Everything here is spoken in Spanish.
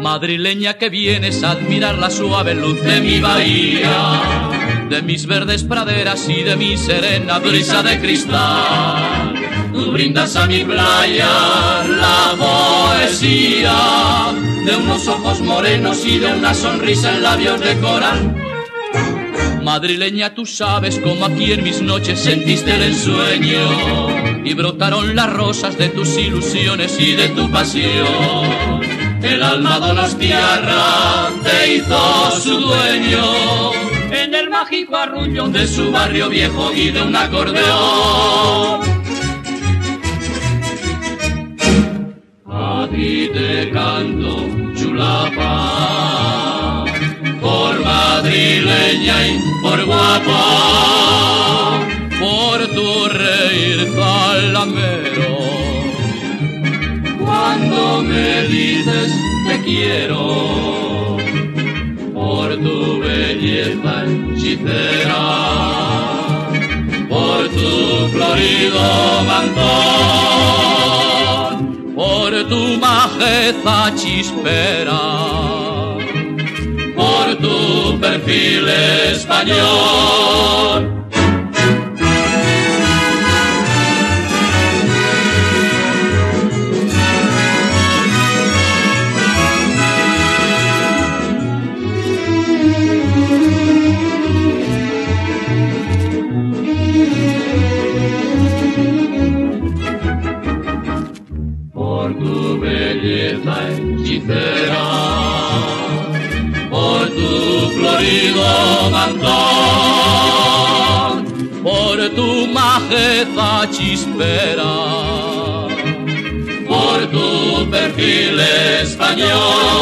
Madrileña que vienes a admirar la suave luz de mi bahía, de mis verdes praderas y de mi serena brisa de cristal. Tú brindas a mi playa la poesía de unos ojos morenos y de una sonrisa en labios de coral. Madrileña, tú sabes cómo aquí en mis noches sentiste el ensueño y brotaron las rosas de tus ilusiones y de tu pasión. El alma donostiarra te hizo su dueño en el mágico arrullo de su barrio viejo y de un acordeón. A ti te canto, por madrileña y por guapa, por tu reír zalamero cuando me dices te quiero por tu belleza hechicera, por tu florido mantón, tu majeza chispera, por tu perfil español por tu florido mantón, por tu majeza chispera, por tu perfil español.